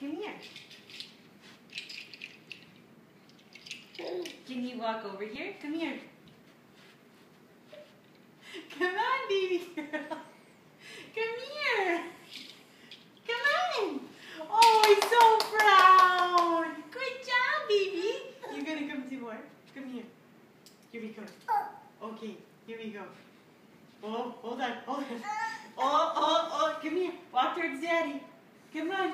Come here. Can you walk over here? Come here. Come on, baby girl. Come here. Come on. Oh, he's so proud. Good job, baby. You're going to come to more. Come here. Here we go. Okay, here we go. Oh, hold on, hold on. Oh, oh, oh, come here. Walk towards daddy. Come on.